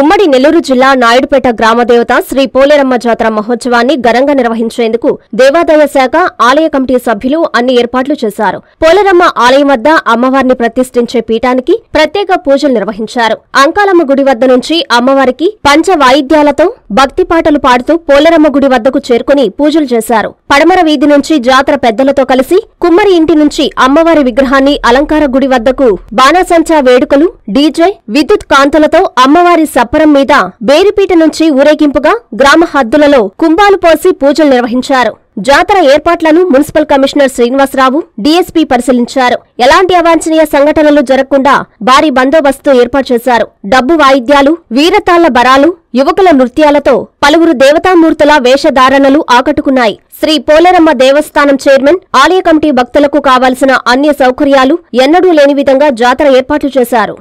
ఉమ్మడి నెల్లూరు జిల్లా నాయుడుపేట గ్రామదేవత శ్రీ పోలేరమ్మ జాతర మహోత్సవాన్ని ఘనంగా నిర్వహించేందుకు దేవాదాయ శాఖ ఆలయ కమిటీ సభ్యులు అన్ని ఏర్పాట్లు చేశారు. పోలేరమ్మ ఆలయం వద్ద అమ్మవారిని ప్రతిష్ఠించే పీఠానికి ప్రత్యేక పూజలు నిర్వహించారు. అంకాలమ్మ గుడి వద్ద నుంచి అమ్మవారికి పంచ వాయిద్యాలతో భక్తి పాటలు పాడుతూ పోలేరమ్మ గుడి వద్దకు చేరుకుని పూజలు చేశారు. పడమర వీధి నుంచి జాతర పెద్దలతో కలిసి కుమ్మరి ఇంటి నుంచి అమ్మవారి విగ్రహాన్ని అలంకార గుడి వద్దకు బాణాసంచా వేడుకలు డీజే విద్యుత్ కాంతులతో అమ్మవారి సప్పరం మీద బేరిపీట నుంచి ఊరేగింపుగా గ్రామ హద్దులలో కుంభాలు పోసి పూజలు నిర్వహించారు. జాతర ఏర్పాట్లను మున్సిపల్ కమిషనర్ శ్రీనివాసరావు డీఎస్పీ పరిశీలించారు. ఎలాంటి అవాంఛనీయ సంఘటనలు జరగకుండా భారీ బందోబస్తు ఏర్పాటు చేశారు. డబ్బు వాయిద్యాలు వీరతాళ్ళ బరాలు యువకుల నృత్యాలతో పలువురు దేవతామూర్తుల వేషధారణలు ఆకట్టుకున్నాయి. శ్రీ పోలేరమ్మ దేవస్థానం చైర్మన్ ఆలయ కమిటీ భక్తులకు కావాల్సిన అన్ని సౌకర్యాలు ఎన్నడూ లేని విధంగా జాతర ఏర్పాట్లు చేశారు.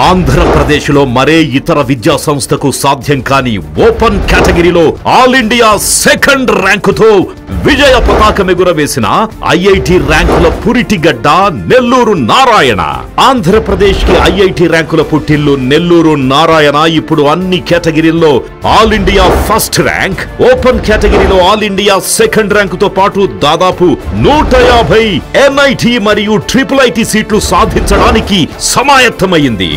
ఆంధ్రప్రదేశ్లో మరే ఇతర విద్యా సంస్థకు సాధ్యం కాని ఓపెన్ కేటగిరీలో ఆల్ ఇండియా సెకండ్ ర్యాంకుతో విజయ పతాకం ఎగురవేసిన ఐఐటి ర్యాంకుల పురిటిగడ్డ నెల్లూరు నారాయణ. ఆంధ్రప్రదేశ్కి ఐఐటి ర్యాంకుల పుట్టిల్లు నెల్లూరు నారాయణ. ఇప్పుడు అన్ని కేటగిరీల్లో all India first rank open కేటగిరీలో ఆల్ ఇండియా సెకండ్ ర్యాంకుతో పాటు దాదాపు నూట యాభై ఎన్ఐటి మరియు ట్రిపుల్ ఐటి సీట్లు సాధించడానికి సమాయత్తమైంది.